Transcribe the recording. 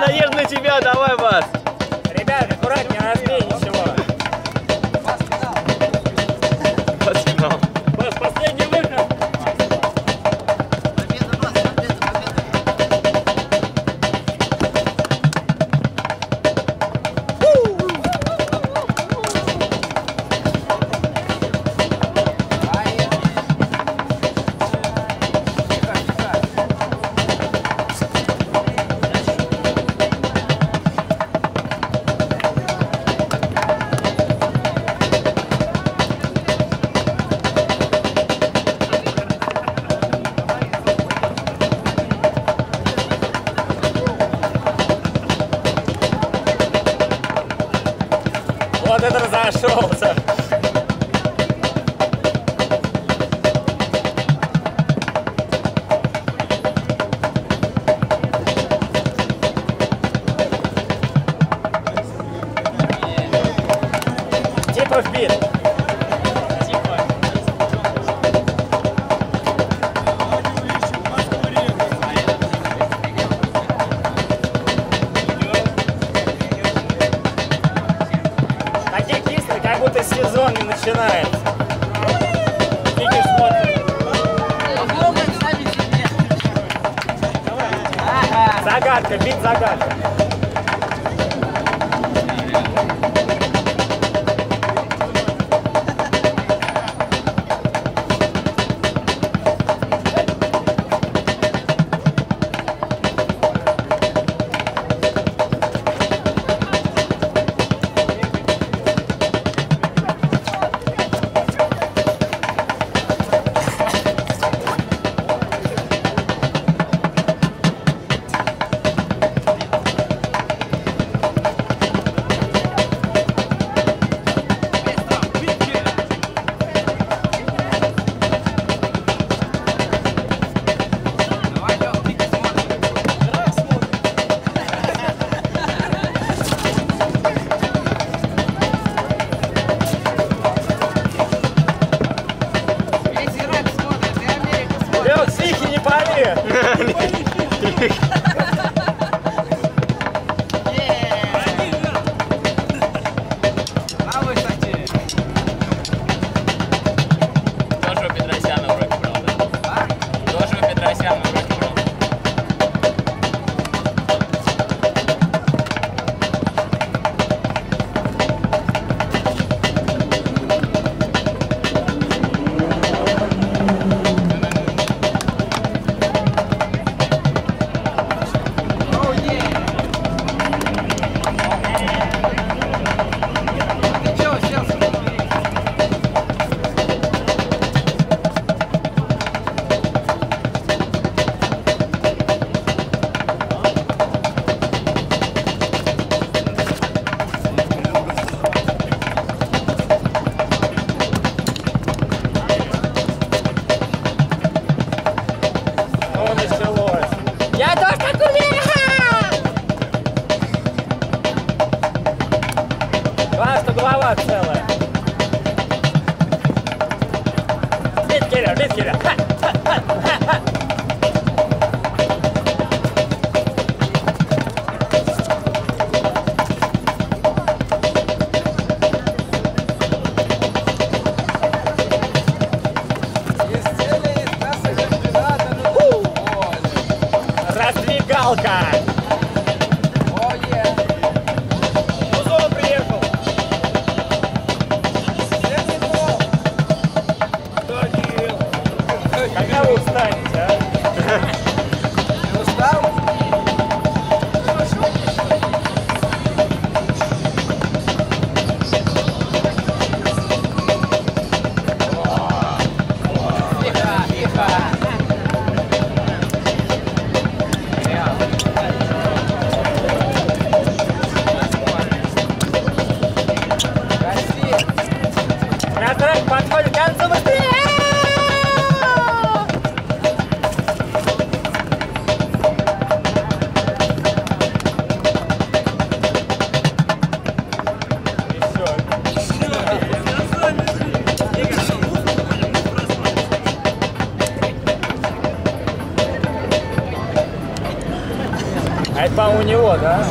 надежда на тебя, давай, Бас! вот это разошелся. Смотришь. Загадка, бит загадка. tell fella. У него, да?